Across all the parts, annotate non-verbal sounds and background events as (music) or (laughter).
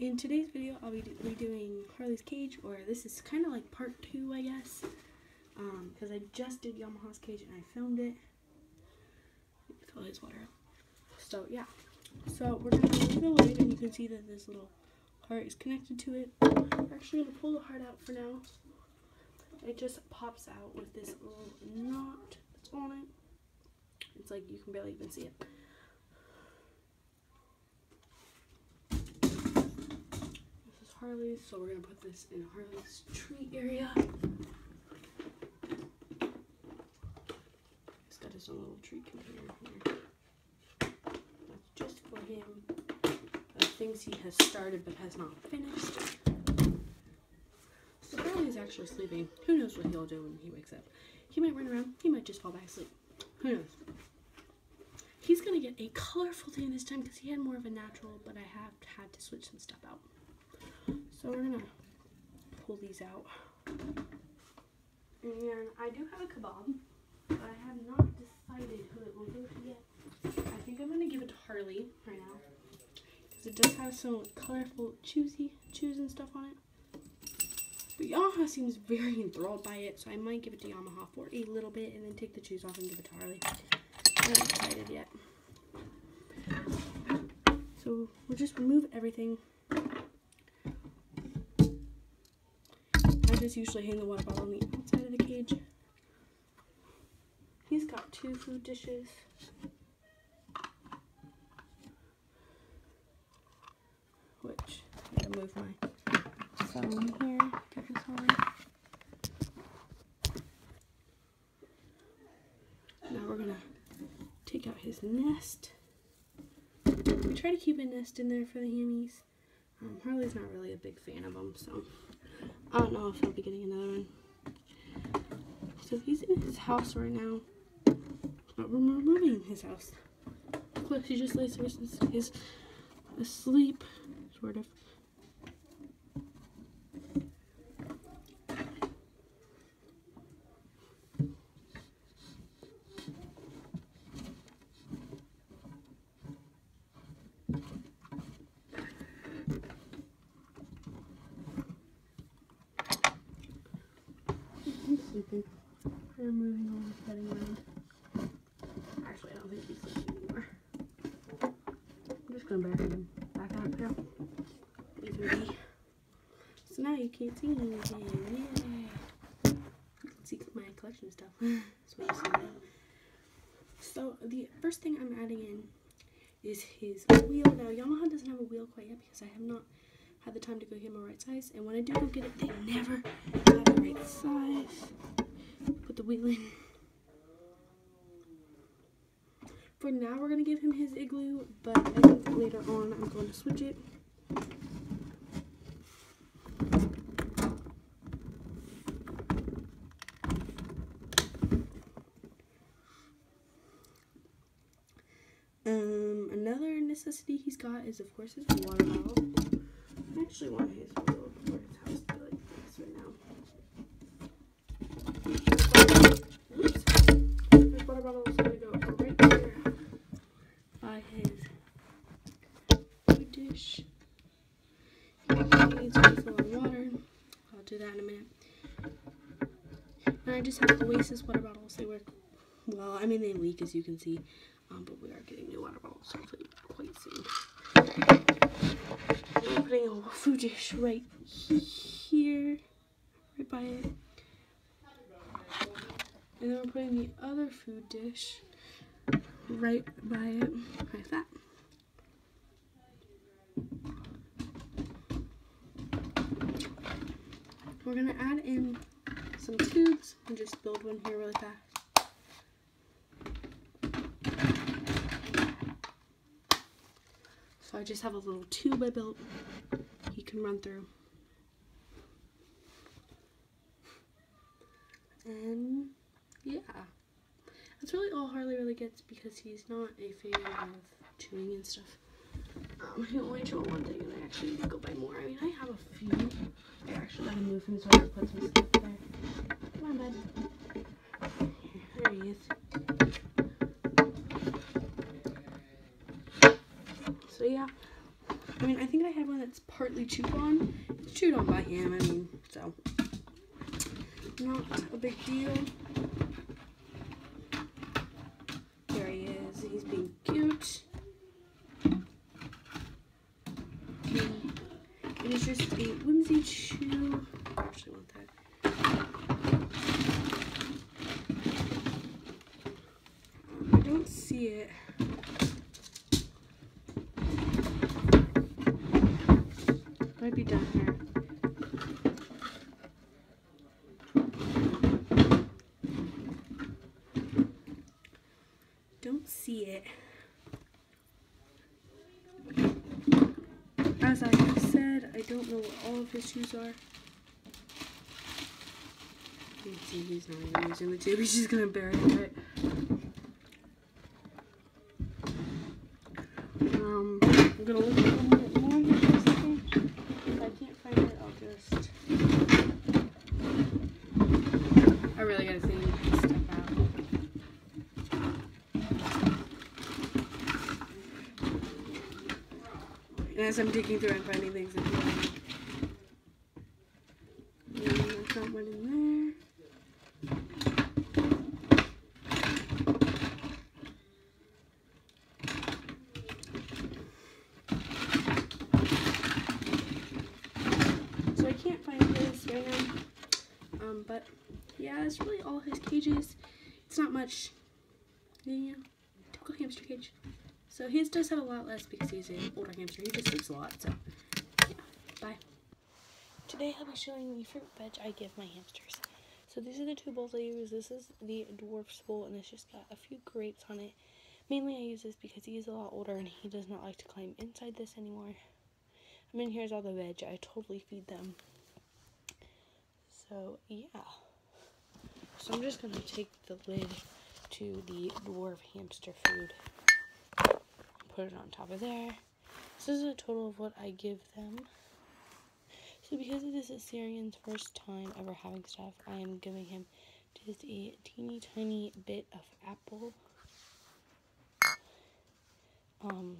In today's video, I'll be do- redoing Harley's cage, or this is kind of like part two, I guess, um, because I just did Yamaha's cage and I filmed it. Fill his water up. So yeah, so we're gonna remove the lid, and you can see that this little heart is connected to it. We're actually gonna pull the heart out for now. It just pops out with this little knot that's on it. It's like you can barely even see it. This is Harley's, so we're gonna put this in Harley's tree area. He's got his own little tree container here. That's just for him. The things he has started but has not finished. So Harley's actually sleeping. Who knows what he'll do when he wakes up? He might run around. He might just fall back asleep. Who knows? He's gonna get a colorful day this time because he had more of a natural, but I have had to switch some stuff out. So we're gonna pull these out. And I do have a kebab, but I have not decided who it will go to yet. I think I'm gonna give it to Harley right now. Because it does have some colorful choosy chews and stuff on it. But Yamaha seems very enthralled by it, so I might give it to Yamaha for a little bit and then take the chews off and give it to Harley. I haven't decided yet. So we'll just remove everything. Just usually hang the water bottle on the outside of the cage. He's got two food dishes. Which, I'm gonna move my phone here. Get this on. Now we're gonna take out his nest. We try to keep a nest in there for the hammies. Um, Harley's not really a big fan of them, so I don't know if he'll be getting another one. So he's in his house right now, but we're removing his house. Look, he just lays there since he's asleep, sort of. Sleeping. I'm moving all his bedding around. Actually, I don't think he's sleeping anymore. I'm just gonna back him back up here. So now you can't see anything. Yay! You can see my collection stuff. (laughs) So the first thing I'm adding in is his wheel. Now Yamaha doesn't have a wheel quite yet because I have not had the time to go get my right size. And when I do go get it, they never have the right size. The wheel in. For now, we're gonna give him his igloo, but I think later on I'm going to switch it. Um, another necessity he's got is, of course, his water bottle. I actually want his house to be like this right now. Oops. His water bottle is gonna go right there by his food dish. He needs to fill of water. I'll do that in a minute. And I just have Oasis water bottles. They work well. I mean, they leak as you can see, um, but we are getting new water bottles hopefully quite soon. I'm putting a food dish right here, right by it. And then we're putting the other food dish right by it, like that. We're gonna add in some tubes and just build one here really fast. So I just have a little tube I built he can run through. And yeah, that's really all Harley really gets because he's not a fan of chewing and stuff. Um, he only chew one thing and I actually need to go buy more. I mean, I have a few. I actually gotta move him so I put some stuff there. Come on, bud. Here, there he is. So yeah, I mean, I think I have one that's partly chewed on. It's chewed on by him, I mean, so not a big deal. Whimsy chew. I actually want that. I don't see it. Might be down here. Don't see it. As I have said, I don't know what all his shoes are. He's not even using the tube, (laughs) he's just gonna bury it. Um, I'm gonna look a little bit more here for a second. If I can't find it, I'll just. I really gotta see stuff out. And as I'm digging through and finding things, Found one in there. So I can't find his right now. Um, but yeah, that's really all his cages. It's not much, know, typical hamster cage. So his does have a lot less because he's an older hamster. He just sleeps a lot. So yeah. Today I'll be showing the fruit veg I give my hamsters. So these are the two bowls I use. This is the dwarf's bowl and it's just got a few grapes on it. Mainly I use this because he is a lot older and he does not like to climb inside this anymore. I mean, here's all the veg. I totally feed them. So, yeah. So I'm just going to take the lid to the dwarf hamster food. Put it on top of there. This is a total of what I give them. So because this is Syrian's first time ever having stuff, I am giving him just a teeny tiny bit of apple. Um,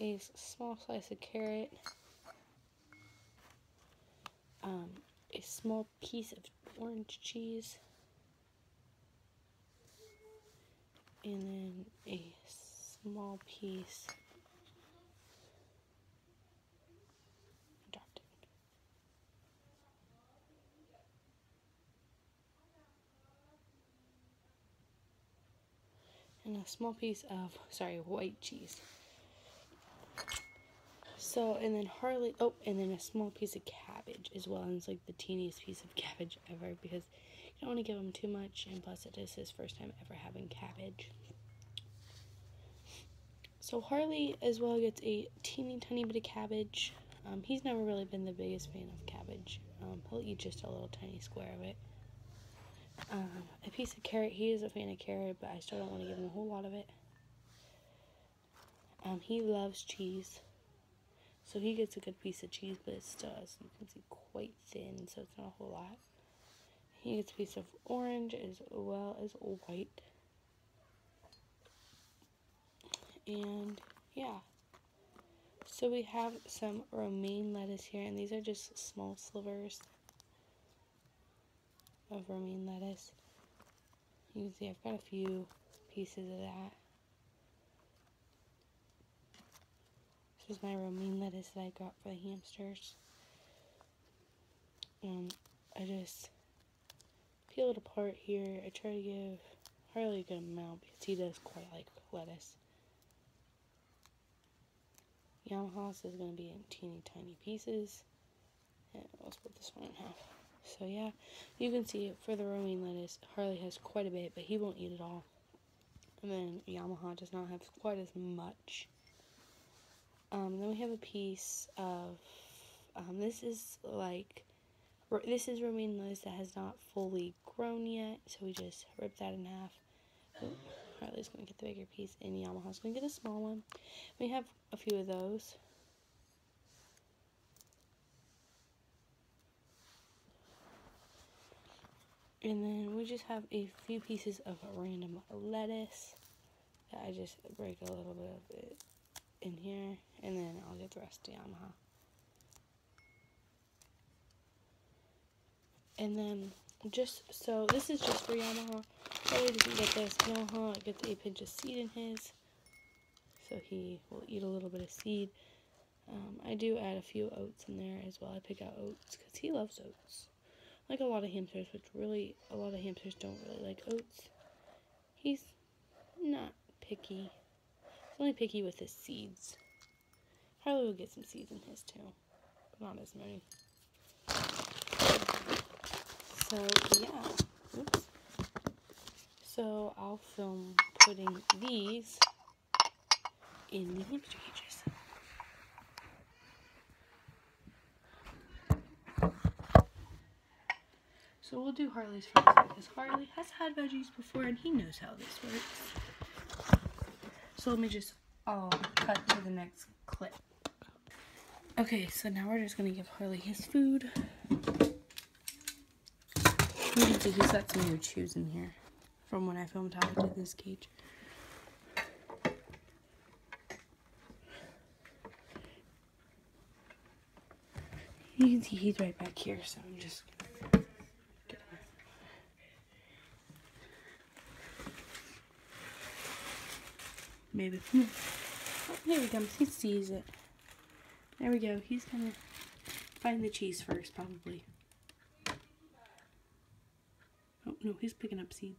a small slice of carrot, um, a small piece of orange cheese, and then a small piece. And a small piece of, sorry, white cheese. So, and then Harley, oh, and then a small piece of cabbage as well. And it's like the teeniest piece of (laughs) cabbage ever because you don't want to give him too much. And plus, it is his first time ever having cabbage. So, Harley as well gets a teeny tiny bit of cabbage. Um, he's never really been the biggest fan of cabbage. Um, he'll eat just a little tiny square of it. Um, a piece of carrot. He is a fan of carrot, but I still don't want to give him a whole lot of it. Um, he loves cheese. So he gets a good piece of cheese, but it's still, you can see, quite thin, so it's not a whole lot. He gets a piece of orange as well as white. And yeah. So we have some romaine lettuce here, and these are just small slivers of romaine lettuce. You can see I've got a few pieces of that. This is my romaine lettuce that I got for the hamsters. Um, I just peel it apart here. I try to give Harley a good amount because he does quite like lettuce. Yamaha's is going to be in teeny tiny pieces. And I'll split this one in half. So yeah, you can see for the romaine lettuce, Harley has quite a bit, but he won't eat it all. And then Yamaha does not have quite as much. Um, then we have a piece of, um, this is like, this is romaine lettuce that has not fully grown yet, so we just rip that in half. Harley's going to get the bigger piece, and Yamaha's going to get a small one. We have a few of those. And then we just have a few pieces of random lettuce that I just break a little bit of it in here. and then I'll get the rest to Yamaha. And then just so this is just for Yamaha. Charlie doesn't get this. Yamaha gets a pinch of seed in his, so he will eat a little bit of seed. Um, I do add a few oats in there as well. I pick out oats because he loves oats. Like a lot of hamsters, which really a lot of hamsters don't really like oats. He's not picky. He's only picky with his seeds. Probably will get some seeds in his too, but not as many. So yeah, oops. So I'll film putting these in the hamster cages. So we'll do Harley's first because Harley has had veggies before and he knows how this works. So let me just I'll cut to the next clip. Okay, so now we're just gonna give Harley his food. He's got some new chews in here from when I filmed how I did this cage. You can see he's right back here, so I'm just maybe. Hmm. Oh, here he comes. He sees it. There we go. He's gonna find the cheese first, probably. Oh, no, he's picking up seeds.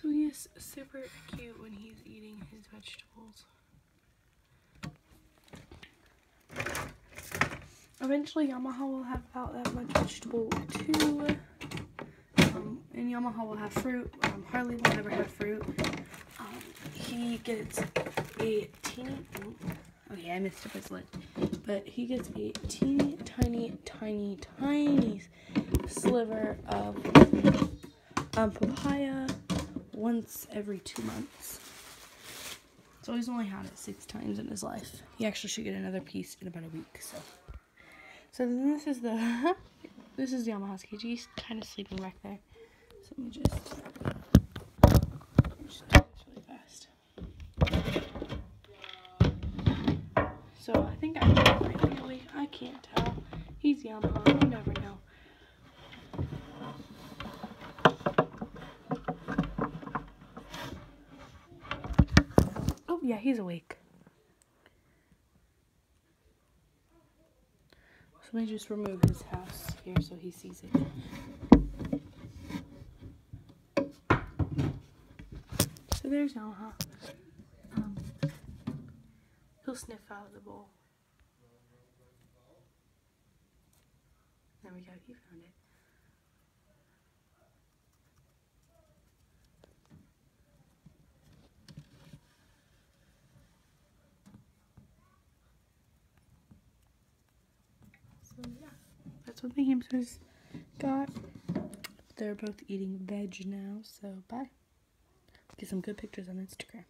So he is super cute when he's eating his vegetables. Eventually Yamaha will have about that much vegetable too. And Yamaha will have fruit. Um, Harley will never have fruit. Um, he gets a teeny, oh yeah, I missed up his lip, but he gets a teeny tiny, tiny, tiny sliver of um, papaya once every two months. So he's only had it six times in his life. He actually should get another piece in about a week. So, so then this is the (laughs) this is Yamaha's cage. He's kind of sleeping back there. So let me just, just really fast. So I think I might be awake. I can't tell. He's Yamaha. You never know. Oh yeah, he's awake. So let me just remove his house here so he sees it. There's Yamaha. Um, he'll sniff out the bowl. There we go, he found it. So yeah, that's what the hamsters got. They're both eating veg now, so bye. Get some good pictures on Instagram.